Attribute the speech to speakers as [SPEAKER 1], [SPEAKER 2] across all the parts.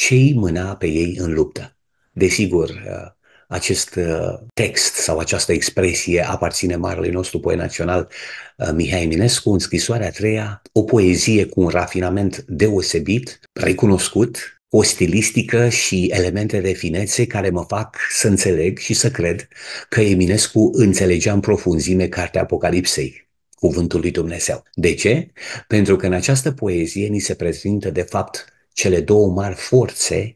[SPEAKER 1] ce îi mâna pe ei în luptă. Desigur, uh, acest uh, text sau această expresie aparține marelui nostru poet național Mihai Eminescu în scrisoarea a treia, o poezie cu un rafinament deosebit, recunoscut, o stilistică și elemente de finețe care mă fac să înțeleg și să cred că Eminescu înțelegea în profunzime cartea Apocalipsei, cuvântul lui Dumnezeu. De ce? Pentru că în această poezie ni se prezintă de fapt cele două mari forțe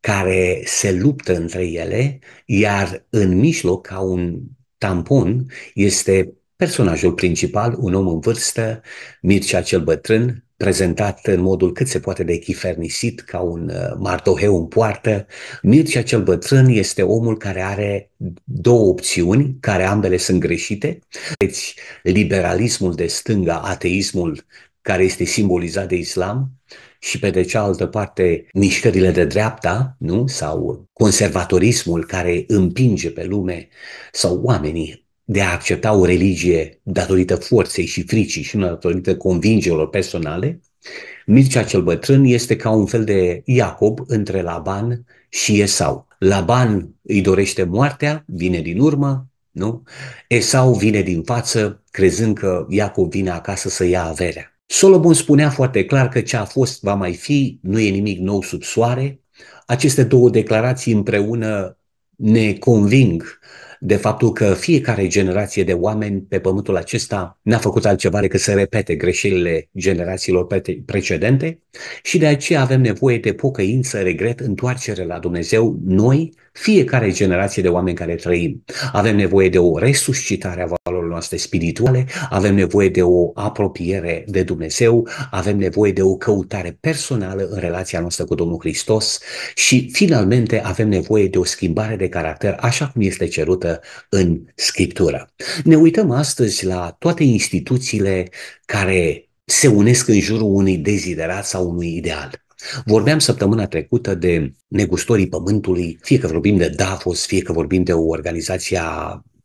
[SPEAKER 1] care se luptă între ele, iar în mijloc, ca un tampon, este personajul principal, un om în vârstă, Mircea cel bătrân, prezentat în modul cât se poate de chifernisit, ca un uh, martoheu în poartă. Mircea cel bătrân este omul care are două opțiuni, care ambele sunt greșite. Deci, liberalismul de stânga, ateismul care este simbolizat de islam, și pe de cealaltă parte mișcările de dreapta, nu? sau conservatorismul care împinge pe lume sau oamenii de a accepta o religie datorită forței și fricii și nu datorită convingerilor personale, Mircea cel bătrân este ca un fel de Iacob între Laban și Esau. Laban îi dorește moartea, vine din urmă, nu? Esau vine din față, crezând că Iacob vine acasă să ia averea. Solomon spunea foarte clar că ce a fost va mai fi, nu e nimic nou sub soare. Aceste două declarații împreună ne conving de faptul că fiecare generație de oameni pe pământul acesta n-a făcut altceva decât să repete greșelile generațiilor precedente și de aceea avem nevoie de pocăință, regret, întoarcere la Dumnezeu, noi, fiecare generație de oameni care trăim. Avem nevoie de o resuscitare a valorilor noastre spirituale, avem nevoie de o apropiere de Dumnezeu, avem nevoie de o căutare personală în relația noastră cu Domnul Hristos și, finalmente, avem nevoie de o schimbare de caracter, așa cum este cerută în Scriptură. Ne uităm astăzi la toate instituțiile care se unesc în jurul unui deziderat sau unui ideal. Vorbeam săptămâna trecută de negustorii pământului, fie că vorbim de Davos, fie că vorbim de o organizație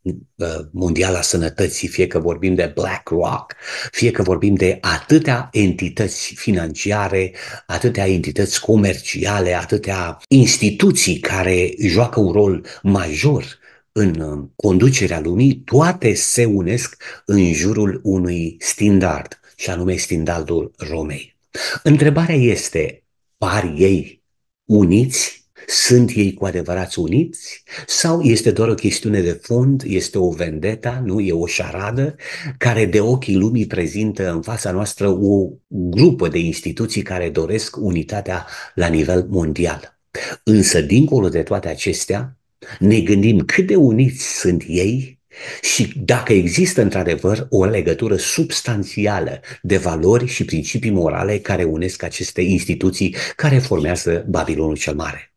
[SPEAKER 1] uh, mondială a sănătății, fie că vorbim de BlackRock, fie că vorbim de atâtea entități financiare, atâtea entități comerciale, atâtea instituții care joacă un rol major în uh, conducerea lumii, toate se unesc în jurul unui standard, și anume standardul Romei. Întrebarea este, par ei uniți? Sunt ei cu adevărat uniți? Sau este doar o chestiune de fond, este o vendeta, nu? E o șaradă care de ochii lumii prezintă în fața noastră o grupă de instituții care doresc unitatea la nivel mondial. Însă, dincolo de toate acestea, ne gândim cât de uniți sunt ei și dacă există într-adevăr o legătură substanțială de valori și principii morale care unesc aceste instituții care formează Babilonul cel Mare.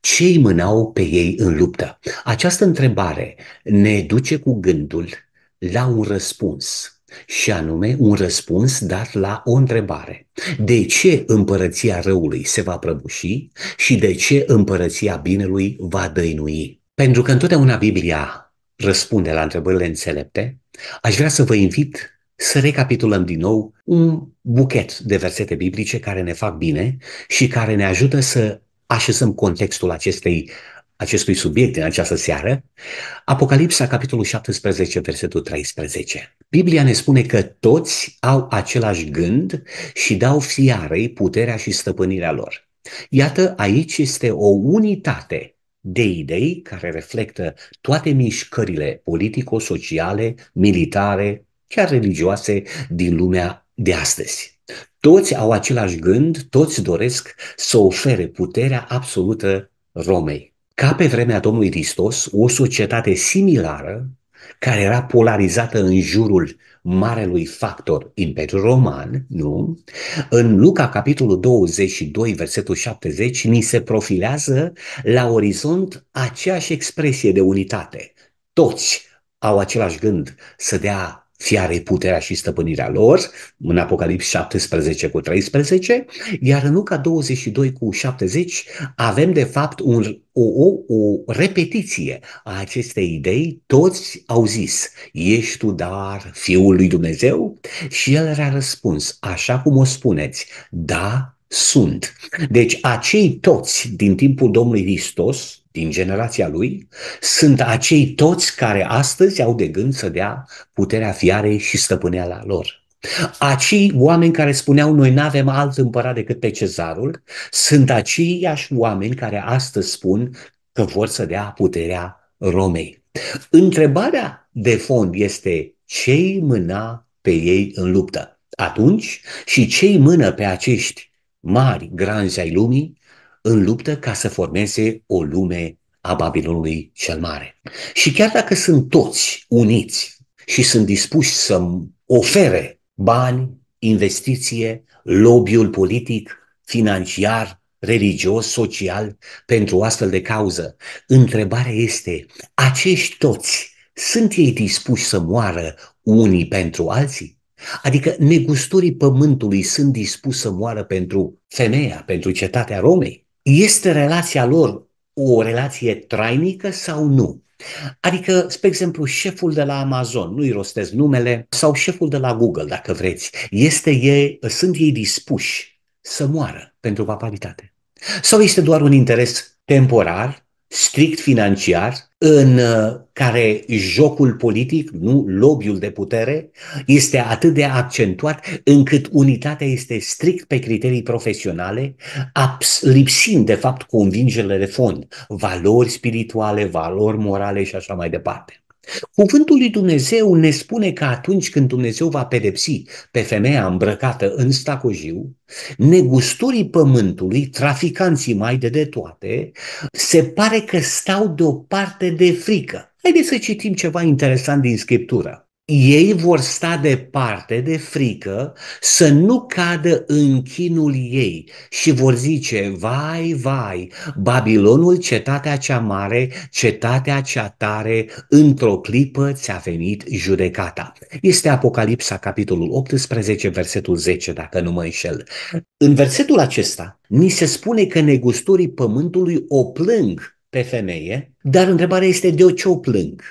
[SPEAKER 1] Ce îi mânau pe ei în luptă? Această întrebare ne duce cu gândul la un răspuns și anume un răspuns dat la o întrebare. De ce împărăția răului se va prăbuși și de ce împărăția binelui va dăinui? Pentru că întotdeauna Biblia răspunde la întrebările înțelepte, aș vrea să vă invit să recapitulăm din nou un buchet de versete biblice care ne fac bine și care ne ajută să așezăm contextul acestei acestui subiect în această seară, Apocalipsa, capitolul 17, versetul 13. Biblia ne spune că toți au același gând și dau fiarei puterea și stăpânirea lor. Iată, aici este o unitate de idei care reflectă toate mișcările politico-sociale, militare, chiar religioase din lumea de astăzi. Toți au același gând, toți doresc să ofere puterea absolută Romei ca pe vremea Domnului Hristos, o societate similară, care era polarizată în jurul marelui factor Imperiul Roman, nu? În Luca, capitolul 22, versetul 70, ni se profilează la orizont aceeași expresie de unitate. Toți au același gând să dea fiarei puterea și stăpânirea lor, în Apocalips 17 cu 13, iar în Luca 22 cu 70 avem de fapt un, o, o, o repetiție a acestei idei, toți au zis, ești tu dar Fiul lui Dumnezeu? Și el a răspuns, așa cum o spuneți, da, sunt. Deci acei toți din timpul Domnului Hristos, din generația lui, sunt acei toți care astăzi au de gând să dea puterea fiarei și stăpâneala lor. Acei oameni care spuneau noi nu avem alt împărat decât pe cezarul, sunt aceiași oameni care astăzi spun că vor să dea puterea Romei. Întrebarea de fond este ce mâna pe ei în luptă atunci și ce mână pe acești mari granzi ai lumii în luptă ca să formeze o lume a Babilonului cel Mare. Și chiar dacă sunt toți uniți și sunt dispuși să ofere bani, investiție, lobby-ul politic, financiar, religios, social pentru o astfel de cauză. Întrebarea este, acești toți sunt ei dispuși să moară unii pentru alții? Adică negustorii pământului sunt dispuși să moară pentru femeia, pentru cetatea Romei? Este relația lor o relație trainică sau nu? Adică, spre exemplu, șeful de la Amazon, nu-i rostez numele, sau șeful de la Google, dacă vreți, este ei, sunt ei dispuși să moară pentru paparitate? Sau este doar un interes temporar, strict financiar, în uh, care jocul politic, nu lobby-ul de putere, este atât de accentuat încât unitatea este strict pe criterii profesionale, lipsind de fapt convingerile de fond, valori spirituale, valori morale și așa mai departe. Cuvântul lui Dumnezeu ne spune că atunci când Dumnezeu va pedepsi pe femeia îmbrăcată în stacojiu, negustorii pământului, traficanții mai de de toate, se pare că stau deoparte de frică. Haideți să citim ceva interesant din Scriptură ei vor sta departe de frică să nu cadă în chinul ei și vor zice, vai, vai, Babilonul, cetatea cea mare, cetatea cea tare, într-o clipă ți-a venit judecata. Este Apocalipsa, capitolul 18, versetul 10, dacă nu mă înșel. În versetul acesta, ni se spune că negustorii pământului o plâng pe femeie, dar întrebarea este de ce o plâng?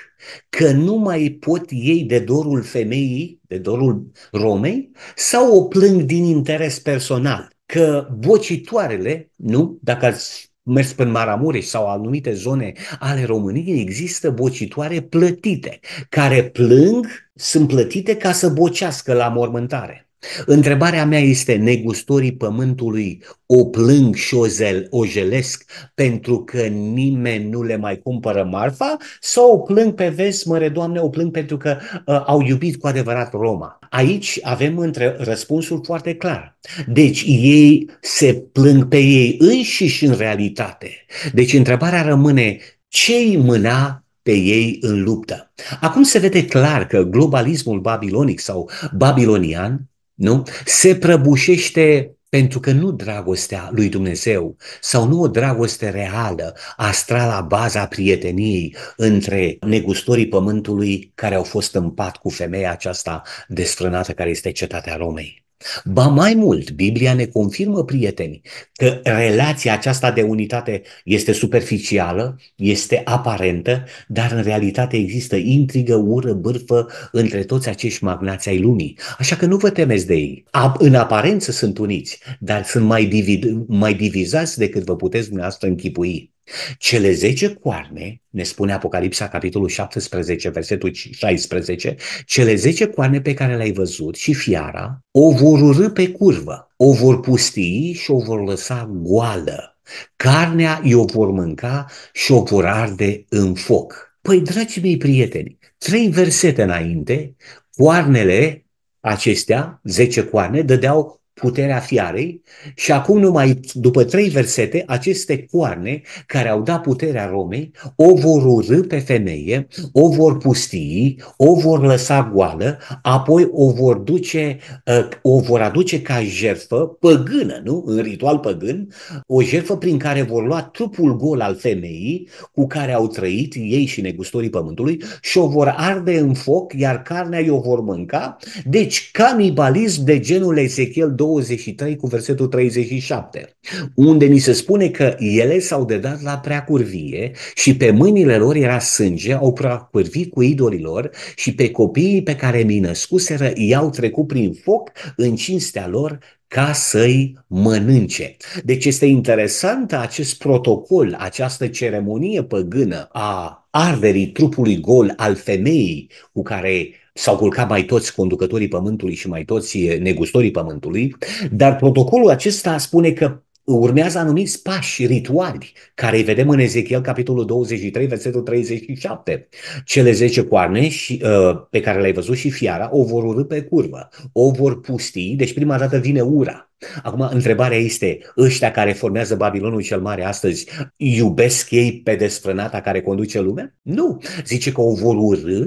[SPEAKER 1] Că nu mai pot ei de dorul femeii, de dorul Romei, sau o plâng din interes personal? Că bocitoarele, nu, dacă ați mers până Maramureș sau anumite zone ale României, există bocitoare plătite, care plâng, sunt plătite ca să bocească la mormântare. Întrebarea mea este, negustorii pământului o plâng și o, zel, o jelesc pentru că nimeni nu le mai cumpără marfa sau o plâng pe vezi, măre Doamne, o plâng pentru că uh, au iubit cu adevărat Roma? Aici avem între răspunsul foarte clar. Deci ei se plâng pe ei înșiși în realitate. Deci întrebarea rămâne, ce-i mâna pe ei în luptă. Acum se vede clar că globalismul babilonic sau babilonian nu? Se prăbușește pentru că nu dragostea lui Dumnezeu sau nu o dragoste reală a stra la baza prieteniei între negustorii pământului care au fost în pat cu femeia aceasta desfrânată care este cetatea Romei. Ba mai mult, Biblia ne confirmă, prieteni, că relația aceasta de unitate este superficială, este aparentă, dar în realitate există intrigă, ură, bârfă între toți acești magnați ai lumii. Așa că nu vă temeți de ei. În aparență sunt uniți, dar sunt mai, divid, mai divizați decât vă puteți dumneavoastră închipui. Cele zece coarne, ne spune Apocalipsa, capitolul 17, versetul 16, cele zece coarne pe care le-ai văzut și fiara o vor urâ pe curvă, o vor pustii și o vor lăsa goală. Carnea i-o vor mânca și o vor arde în foc. Păi, dragii mei prieteni, trei versete înainte, coarnele acestea, zece coarne, dădeau puterea fiarei și acum numai după trei versete, aceste coarne care au dat puterea Romei o vor urâ pe femeie, o vor pustii, o vor lăsa goală, apoi o vor duce, uh, o vor aduce ca jertfă păgână, nu? În ritual păgân, o jertfă prin care vor lua trupul gol al femeii cu care au trăit ei și negustorii pământului și o vor arde în foc, iar carnea i-o vor mânca. Deci canibalism de genul Ezechiel 23 cu versetul 37, unde ni se spune că ele s-au dedat la preacurvie și pe mâinile lor era sânge, au preacurvit cu idolilor și pe copiii pe care mi născuseră i-au trecut prin foc în cinstea lor ca să-i mănânce. Deci este interesant acest protocol, această ceremonie păgână a arderii trupului gol al femeii cu care s-au culcat mai toți conducătorii pământului și mai toți negustorii pământului, dar protocolul acesta spune că urmează anumiți pași rituali, care îi vedem în Ezechiel, capitolul 23, versetul 37. Cele 10 coarne și, uh, pe care le-ai văzut și fiara o vor urâ pe curvă, o vor pusti, deci prima dată vine ura. Acum, întrebarea este, ăștia care formează Babilonul cel Mare astăzi, iubesc ei pe desfrânata care conduce lumea? Nu. Zice că o vor urâ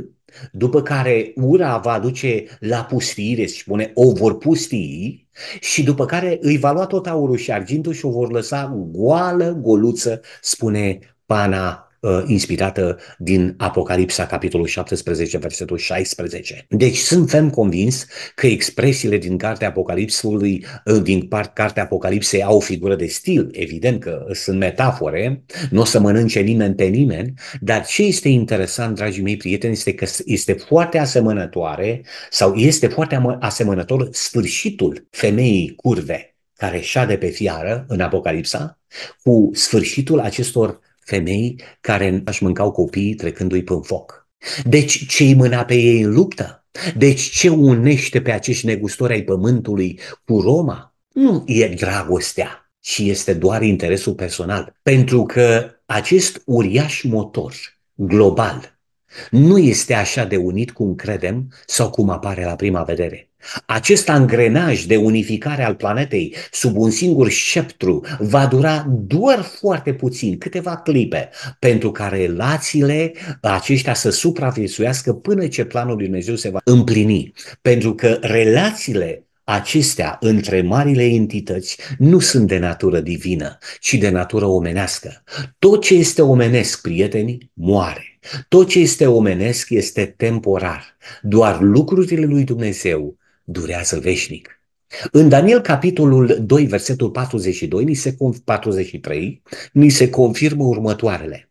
[SPEAKER 1] după care ura va duce la pustire, și spune, o vor pusti, și după care îi va lua tot aurul și argintul și o vor lăsa goală, goluță, spune pana uh, inspirată din Apocalipsa, capitolul 17, versetul 16. Deci sunt ferm convins că expresiile din cartea Apocalipsului, uh, din part, cartea Apocalipsei au o figură de stil, evident că sunt metafore, nu o să mănânce nimeni pe nimeni, dar ce este interesant, dragii mei prieteni, este că este foarte asemănătoare sau este foarte asemănător sfârșitul femeii curve care șade pe fiară în Apocalipsa, cu sfârșitul acestor femei care își mâncau copiii trecându-i pe foc. Deci ce îi mâna pe ei în luptă? Deci ce unește pe acești negustori ai pământului cu Roma? Nu e dragostea, ci este doar interesul personal. Pentru că acest uriaș motor global nu este așa de unit cum credem sau cum apare la prima vedere. Acest angrenaj de unificare al planetei sub un singur sceptru va dura doar foarte puțin, câteva clipe, pentru ca relațiile aceștia să supraviețuiască până ce planul lui Dumnezeu se va împlini. Pentru că relațiile acestea între marile entități nu sunt de natură divină, ci de natură omenească. Tot ce este omenesc, prieteni, moare. Tot ce este omenesc este temporar. Doar lucrurile lui Dumnezeu durează veșnic. În Daniel, capitolul 2, versetul 42, ni se, 43, ni se confirmă următoarele.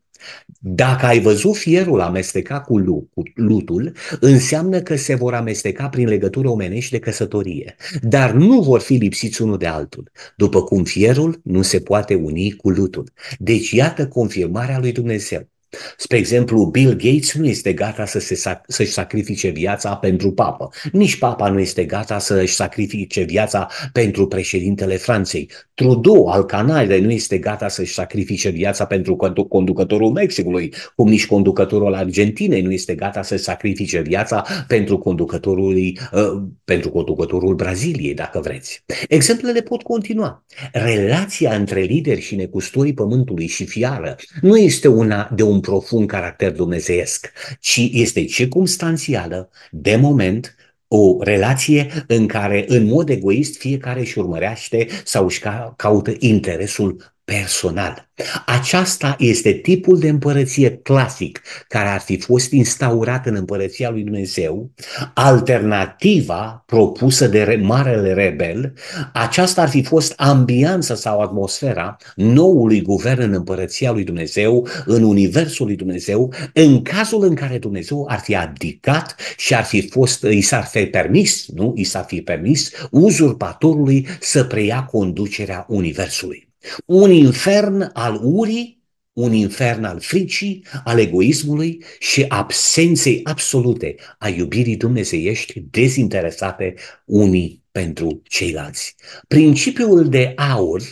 [SPEAKER 1] Dacă ai văzut fierul amestecat cu lutul, înseamnă că se vor amesteca prin legătură omenești de căsătorie, dar nu vor fi lipsiți unul de altul, după cum fierul nu se poate uni cu lutul. Deci iată confirmarea lui Dumnezeu. Spre exemplu, Bill Gates nu este gata să se sac- să-și sacrifice viața pentru papă. Nici papa nu este gata să-și sacrifice viața pentru președintele Franței. Trudeau al Canadei nu este gata să-și sacrifice viața pentru conducătorul Mexicului, cum nici conducătorul Argentinei nu este gata să-și sacrifice viața pentru conducătorul, uh, pentru conducătorul Braziliei, dacă vreți. Exemplele pot continua. Relația între lideri și necustorii pământului și fiară nu este una de un profund caracter dumnezeiesc, ci este circumstanțială, de moment, o relație în care, în mod egoist, fiecare își urmărește sau își caută interesul personal. Aceasta este tipul de împărăție clasic care ar fi fost instaurat în împărăția lui Dumnezeu, alternativa propusă de marele rebel, aceasta ar fi fost ambianța sau atmosfera noului guvern în împărăția lui Dumnezeu, în universul lui Dumnezeu, în cazul în care Dumnezeu ar fi abdicat și ar fi fost, i s-ar fi permis, nu, i s-ar fi permis uzurpatorului să preia conducerea universului. Un infern al urii, un infern al fricii, al egoismului și absenței absolute a iubirii dumnezeiești dezinteresate unii pentru ceilalți. Principiul de aur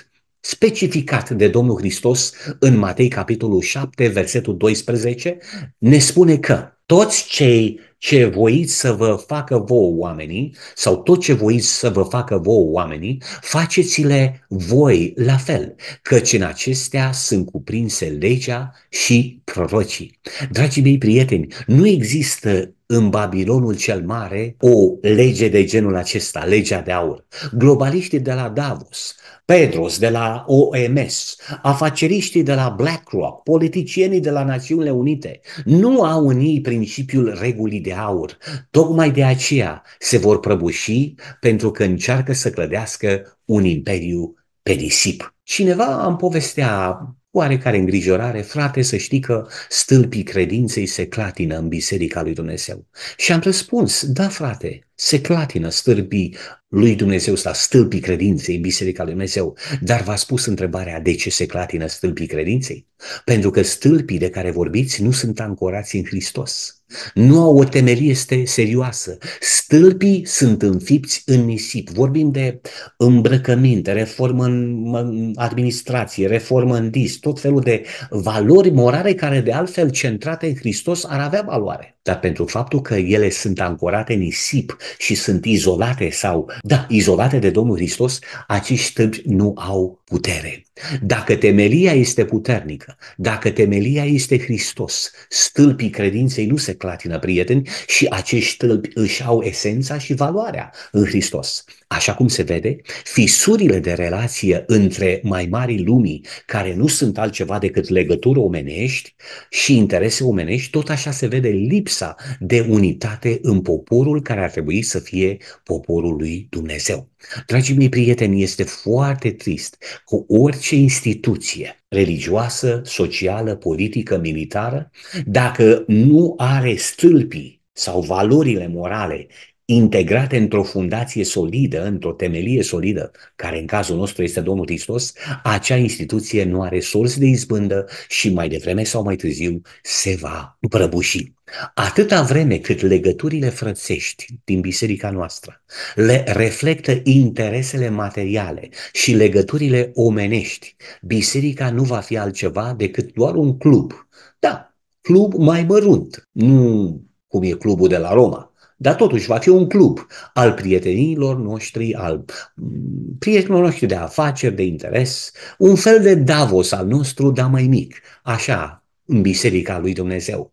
[SPEAKER 1] specificat de Domnul Hristos în Matei capitolul 7, versetul 12, ne spune că toți cei ce voiți să vă facă vouă oamenii, sau tot ce voiți să vă facă vouă oamenii, faceți-le voi la fel, căci în acestea sunt cuprinse legea și prorocii. Dragii mei prieteni, nu există în Babilonul cel Mare o lege de genul acesta, legea de aur. Globaliștii de la Davos, Pedros de la OMS, afaceriștii de la BlackRock, politicienii de la Națiunile Unite, nu au în ei principiul regulii de aur. Tocmai de aceea se vor prăbuși pentru că încearcă să clădească un imperiu pe risip. Cineva îmi povestea oarecare îngrijorare, frate, să știi că stâlpii credinței se clatină în Biserica lui Dumnezeu. Și am răspuns, da, frate, se clatină stâlpii lui Dumnezeu sau stâlpii credinței în Biserica lui Dumnezeu. Dar v-a spus întrebarea de ce se clatină stâlpii credinței? Pentru că stâlpii de care vorbiți nu sunt ancorați în Hristos. Nu au o temelie este serioasă. Stâlpii sunt înfipți în nisip. Vorbim de îmbrăcăminte, reformă în administrație, reformă în dis, tot felul de valori morale care de altfel centrate în Hristos ar avea valoare. Dar pentru faptul că ele sunt ancorate în nisip și sunt izolate sau, da, izolate de Domnul Hristos, acești stâlpi nu au putere. Dacă temelia este puternică, dacă temelia este Hristos, stâlpii credinței nu se clatină, prieteni, și acești stâlpi își au esența și valoarea în Hristos. Așa cum se vede, fisurile de relație între mai mari lumii, care nu sunt altceva decât legături omenești și interese omenești, tot așa se vede lipsa de unitate în poporul care ar trebui să fie poporul lui Dumnezeu. Dragii mei prieteni, este foarte trist cu orice instituție religioasă, socială, politică, militară, dacă nu are stâlpii sau valorile morale integrate într-o fundație solidă, într-o temelie solidă, care în cazul nostru este Domnul Hristos, acea instituție nu are surs de izbândă și mai devreme sau mai târziu se va prăbuși. Atâta vreme cât legăturile frățești din biserica noastră le reflectă interesele materiale și legăturile omenești, biserica nu va fi altceva decât doar un club. Da, club mai mărunt, nu cum e clubul de la Roma, dar totuși va fi un club al prietenilor noștri, al mm, prietenilor noștri de afaceri, de interes, un fel de Davos al nostru, dar mai mic, așa, în Biserica lui Dumnezeu.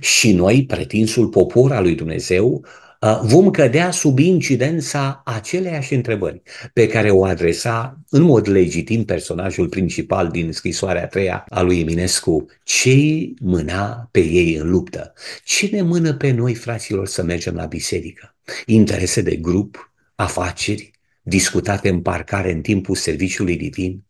[SPEAKER 1] Și noi, pretinsul popor al lui Dumnezeu, Uh, vom cădea sub incidența aceleiași întrebări pe care o adresa în mod legitim personajul principal din scrisoarea a treia a lui Eminescu. Ce mâna pe ei în luptă? Cine mână pe noi, fraților, să mergem la biserică? Interese de grup, afaceri, discutate în parcare în timpul serviciului divin, Uh,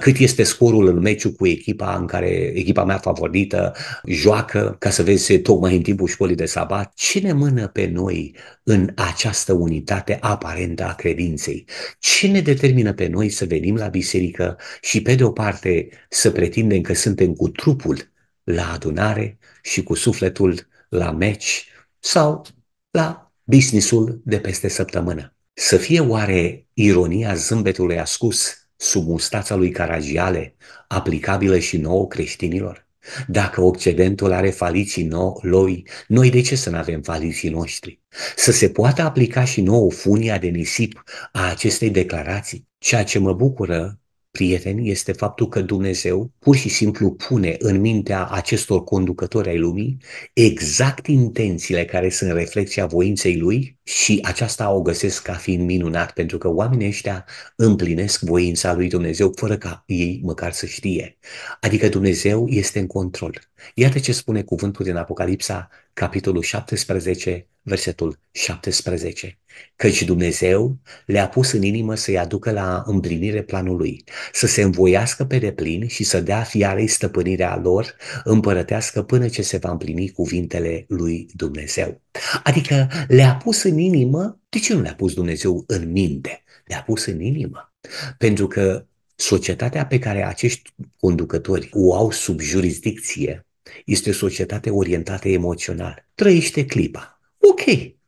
[SPEAKER 1] cât este scorul în meciul cu echipa în care echipa mea favorită joacă, ca să vezi tocmai în timpul școlii de sabat, cine mână pe noi în această unitate aparentă a credinței? Cine determină pe noi să venim la biserică și pe de o parte să pretindem că suntem cu trupul la adunare și cu sufletul la meci sau la businessul de peste săptămână? Să fie oare ironia zâmbetului ascus sub mustața lui Caragiale, aplicabilă și nouă creștinilor? Dacă Occidentul are faliții nou, lui, noi de ce să nu avem faliții noștri? Să se poată aplica și nouă funia de nisip a acestei declarații? Ceea ce mă bucură prieteni, este faptul că Dumnezeu pur și simplu pune în mintea acestor conducători ai lumii exact intențiile care sunt reflexia voinței lui și aceasta o găsesc ca fiind minunat pentru că oamenii ăștia împlinesc voința lui Dumnezeu fără ca ei măcar să știe. Adică Dumnezeu este în control. Iată ce spune cuvântul din Apocalipsa, capitolul 17, versetul 17. Căci Dumnezeu le-a pus în inimă să-i aducă la împlinire planul lui, să se învoiască pe deplin și să dea fiarei stăpânirea lor împărătească până ce se va împlini cuvintele lui Dumnezeu. Adică le-a pus în inimă, de ce nu le-a pus Dumnezeu în minte? Le-a pus în inimă. Pentru că societatea pe care acești conducători o au sub jurisdicție este o societate orientată emoțional. Trăiește clipa. Ok,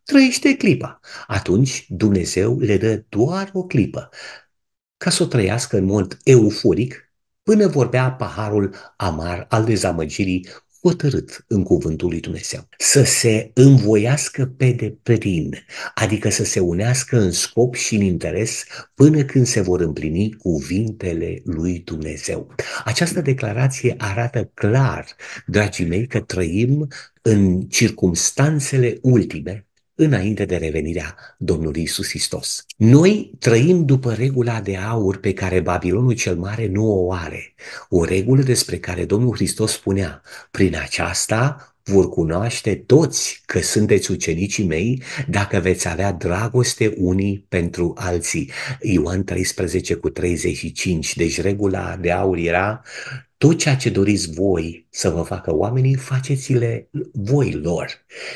[SPEAKER 1] trăiește clipa. Atunci Dumnezeu le dă doar o clipă ca să o trăiască în mod euforic până vorbea paharul amar al dezamăgirii hotărât în cuvântul lui Dumnezeu. Să se învoiască pe deplin, adică să se unească în scop și în interes până când se vor împlini cuvintele lui Dumnezeu. Această declarație arată clar, dragii mei, că trăim în circumstanțele ultime înainte de revenirea Domnului Isus Hristos. Noi trăim după regula de aur pe care Babilonul cel Mare nu o are, o regulă despre care Domnul Hristos spunea, prin aceasta vor cunoaște toți că sunteți ucenicii mei dacă veți avea dragoste unii pentru alții. Ioan 13 cu 35. Deci regula de aur era tot ceea ce doriți voi să vă facă oamenii, faceți-le voi lor.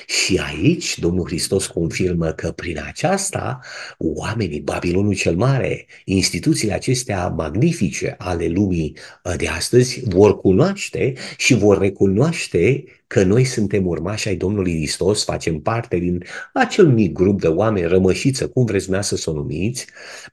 [SPEAKER 1] Și aici Domnul Hristos confirmă că prin aceasta oamenii, Babilonul cel Mare, instituțiile acestea magnifice ale lumii uh, de astăzi vor cunoaște și vor recunoaște că noi suntem urmași ai Domnului Hristos, facem parte din acel mic grup de oameni, rămășiță, cum vreți să o numiți,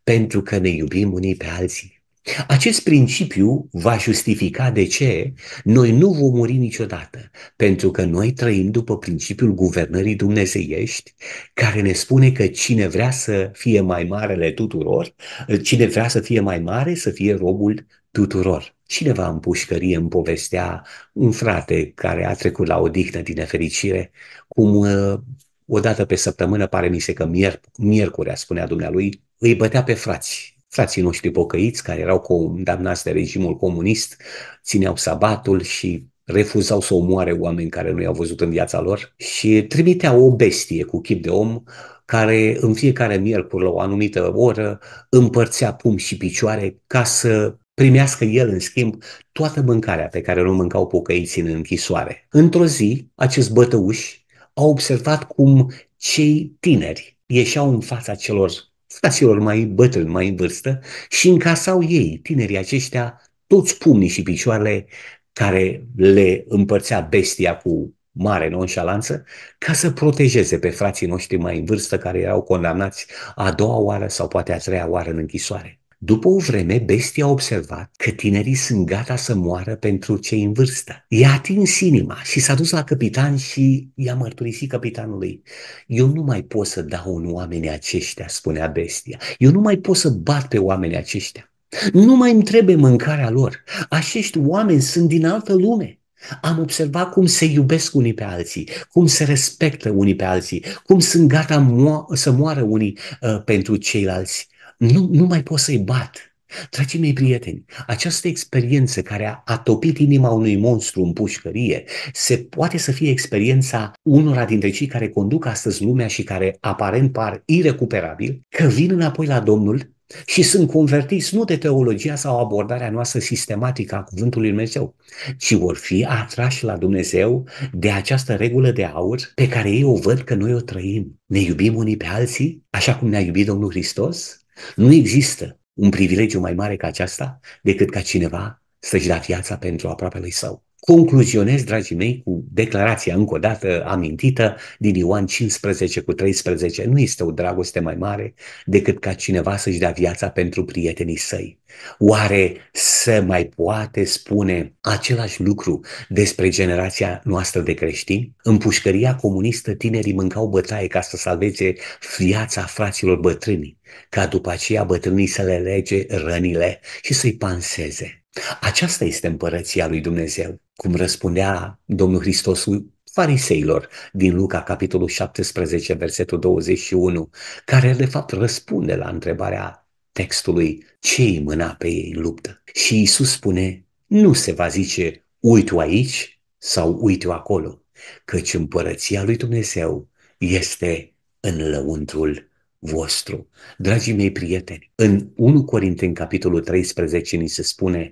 [SPEAKER 1] pentru că ne iubim unii pe alții. Acest principiu va justifica de ce noi nu vom muri niciodată, pentru că noi trăim după principiul guvernării dumnezeiești, care ne spune că cine vrea să fie mai marele tuturor, cine vrea să fie mai mare, să fie robul tuturor. Cineva în pușcărie îmi povestea un frate care a trecut la odihnă din nefericire, cum uh, o dată pe săptămână, pare mi se că mier, miercurea, spunea dumnealui, îi bătea pe frați frații noștri pocăiți care erau condamnați de regimul comunist, țineau sabatul și refuzau să omoare oameni care nu i-au văzut în viața lor și trimiteau o bestie cu chip de om care în fiecare miercuri la o anumită oră împărțea pum și picioare ca să primească el în schimb toată mâncarea pe care nu mâncau pocăiții în închisoare. Într-o zi, acest bătăuș a observat cum cei tineri ieșeau în fața celor fraților mai bătrâni, mai în vârstă, și încasau ei, tinerii aceștia, toți pumnii și picioarele care le împărțea bestia cu mare nonșalanță, ca să protejeze pe frații noștri mai în vârstă care erau condamnați a doua oară sau poate a treia oară în închisoare. După o vreme, bestia a observat că tinerii sunt gata să moară pentru cei în vârstă. I-a atins inima și s-a dus la capitan și i-a mărturisit capitanului. Eu nu mai pot să dau în oamenii aceștia, spunea bestia. Eu nu mai pot să bat pe oamenii aceștia. Nu mai îmi trebuie mâncarea lor. Acești oameni sunt din altă lume. Am observat cum se iubesc unii pe alții, cum se respectă unii pe alții, cum sunt gata mo- să moară unii uh, pentru ceilalți. Nu, nu mai pot să-i bat. Dragii mei prieteni, această experiență care a, a topit inima unui monstru în pușcărie se poate să fie experiența unora dintre cei care conduc astăzi lumea și care aparent par irecuperabil, că vin înapoi la Domnul și sunt convertiți nu de teologia sau abordarea noastră sistematică a Cuvântului Dumnezeu, ci vor fi atrași la Dumnezeu de această regulă de aur pe care ei o văd că noi o trăim. Ne iubim unii pe alții, așa cum ne-a iubit Domnul Hristos? Nu există un privilegiu mai mare ca aceasta decât ca cineva să-și da viața pentru aproapele său. Concluzionez, dragii mei, cu declarația încă o dată amintită din Ioan 15 cu 13. Nu este o dragoste mai mare decât ca cineva să-și dea viața pentru prietenii săi. Oare se mai poate spune același lucru despre generația noastră de creștini? În pușcăria comunistă tinerii mâncau bătaie ca să salveze viața fraților bătrâni, ca după aceea bătrânii să le lege rănile și să-i panseze. Aceasta este împărăția lui Dumnezeu, cum răspundea Domnul Hristos fariseilor din Luca, capitolul 17, versetul 21, care de fapt răspunde la întrebarea textului ce îi mâna pe ei în luptă. Și Isus spune, nu se va zice uite aici sau uite acolo, căci împărăția lui Dumnezeu este în lăuntrul vostru. Dragii mei prieteni, în 1 Corinteni, capitolul 13, ni se spune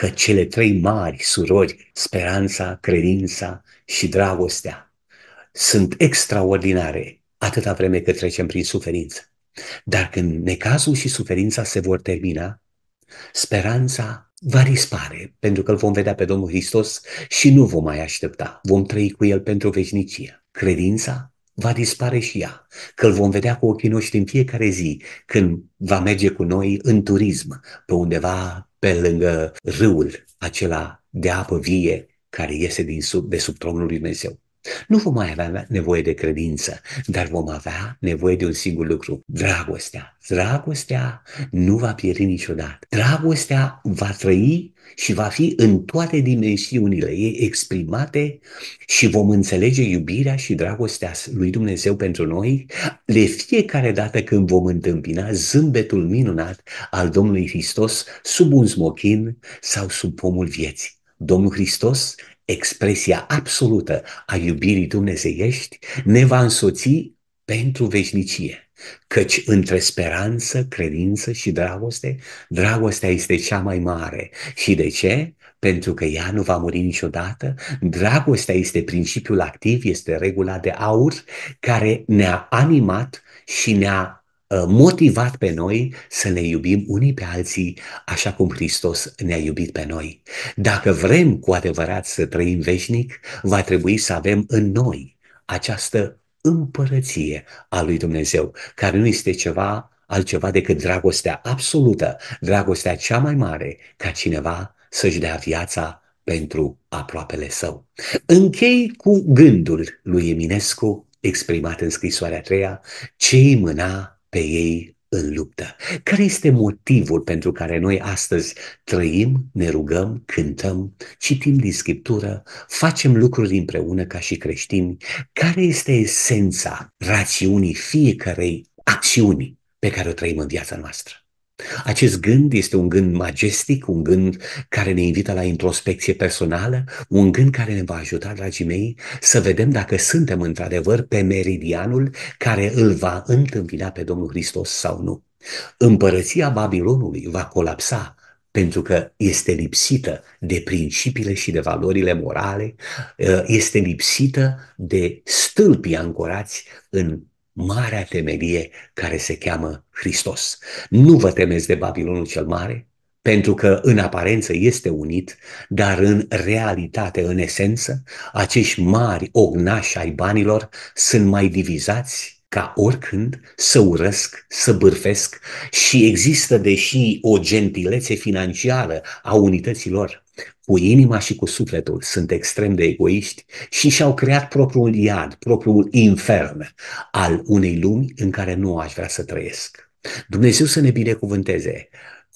[SPEAKER 1] că cele trei mari surori, speranța, credința și dragostea, sunt extraordinare atâta vreme cât trecem prin suferință. Dar când necazul și suferința se vor termina, speranța va dispare, pentru că îl vom vedea pe Domnul Hristos și nu vom mai aștepta. Vom trăi cu El pentru veșnicie. Credința va dispare și ea, că îl vom vedea cu ochii noștri în fiecare zi, când va merge cu noi în turism, pe undeva pe lângă râul acela de apă vie care iese din sub, de sub tronul lui Dumnezeu. Nu vom mai avea nevoie de credință, dar vom avea nevoie de un singur lucru, dragostea. Dragostea nu va pieri niciodată. Dragostea va trăi și va fi în toate dimensiunile ei exprimate și vom înțelege iubirea și dragostea lui Dumnezeu pentru noi de fiecare dată când vom întâmpina zâmbetul minunat al Domnului Hristos sub un smochin sau sub pomul vieții. Domnul Hristos expresia absolută a iubirii dumnezeiești, ne va însoți pentru veșnicie. Căci între speranță, credință și dragoste, dragostea este cea mai mare. Și de ce? pentru că ea nu va muri niciodată. Dragostea este principiul activ, este regula de aur care ne-a animat și ne-a Uh, motivat pe noi să ne iubim unii pe alții așa cum Hristos ne-a iubit pe noi. Dacă vrem cu adevărat să trăim veșnic, va trebui să avem în noi această împărăție a lui Dumnezeu, care nu este ceva altceva decât dragostea absolută, dragostea cea mai mare ca cineva să-și dea viața pentru aproapele său. Închei cu gândul lui Eminescu exprimat în scrisoarea a treia, ce mâna pe ei în luptă. Care este motivul pentru care noi astăzi trăim, ne rugăm, cântăm, citim din Scriptură, facem lucruri împreună ca și creștini? Care este esența rațiunii fiecarei acțiuni pe care o trăim în viața noastră? Acest gând este un gând majestic, un gând care ne invită la introspecție personală, un gând care ne va ajuta, dragii mei, să vedem dacă suntem într-adevăr pe meridianul care îl va întâmpina pe Domnul Hristos sau nu. Împărăția Babilonului va colapsa pentru că este lipsită de principiile și de valorile morale, este lipsită de stâlpii ancorați în marea temelie care se cheamă Hristos. Nu vă temeți de Babilonul cel Mare, pentru că în aparență este unit, dar în realitate, în esență, acești mari ognași ai banilor sunt mai divizați ca oricând să urăsc, să bârfesc și există, deși o gentilețe financiară a unităților, cu inima și cu sufletul sunt extrem de egoiști și și-au creat propriul iad, propriul infern al unei lumi în care nu aș vrea să trăiesc. Dumnezeu să ne binecuvânteze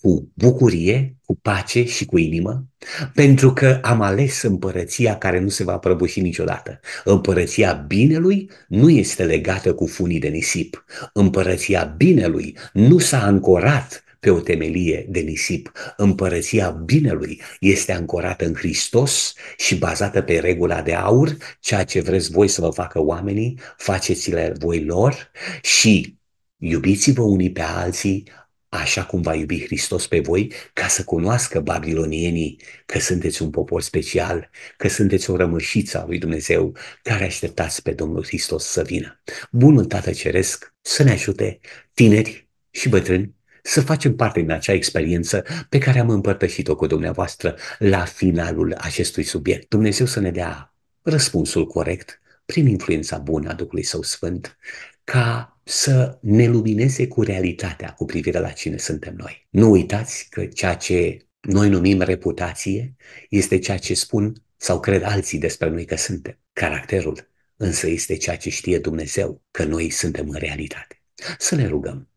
[SPEAKER 1] cu bucurie, cu pace și cu inimă, pentru că am ales împărăția care nu se va prăbuși niciodată. Împărăția binelui nu este legată cu funii de nisip. Împărăția binelui nu s-a ancorat pe o temelie de nisip. Împărăția binelui este ancorată în Hristos și bazată pe regula de aur, ceea ce vreți voi să vă facă oamenii, faceți-le voi lor și iubiți-vă unii pe alții așa cum va iubi Hristos pe voi, ca să cunoască babilonienii că sunteți un popor special, că sunteți o rămășiță a lui Dumnezeu care așteptați pe Domnul Hristos să vină. Bunul Tată Ceresc să ne ajute, tineri și bătrâni, să facem parte din acea experiență pe care am împărtășit-o cu dumneavoastră la finalul acestui subiect. Dumnezeu să ne dea răspunsul corect prin influența bună a Duhului Său Sfânt, ca să ne lumineze cu realitatea cu privire la cine suntem noi. Nu uitați că ceea ce noi numim reputație este ceea ce spun sau cred alții despre noi că suntem. Caracterul însă este ceea ce știe Dumnezeu că noi suntem în realitate. Să ne rugăm.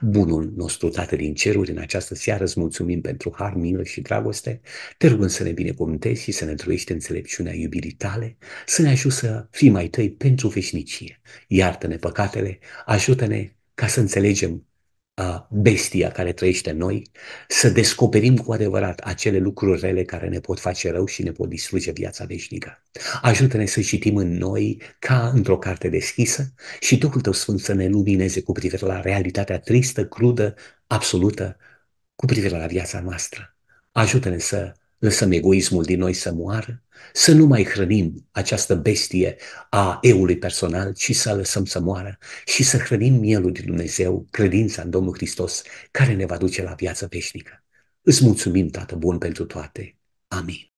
[SPEAKER 1] Bunul nostru Tată din ceruri, în această seară îți mulțumim pentru har, milă și dragoste. Te rugăm să ne binecuvântezi și să ne trăiești înțelepciunea iubirii tale, să ne ajut să fim mai tăi pentru veșnicie. Iartă-ne păcatele, ajută-ne ca să înțelegem bestia care trăiește în noi, să descoperim cu adevărat acele lucruri rele care ne pot face rău și ne pot distruge viața veșnică. Ajută-ne să citim în noi ca într-o carte deschisă și Duhul Tău Sfânt să ne lumineze cu privire la realitatea tristă, crudă, absolută, cu privire la viața noastră. Ajută-ne să lăsăm egoismul din noi să moară, să nu mai hrănim această bestie a eului personal, ci să lăsăm să moară și să hrănim mielul din Dumnezeu, credința în Domnul Hristos, care ne va duce la viață veșnică. Îți mulțumim, Tată Bun, pentru toate. Amin.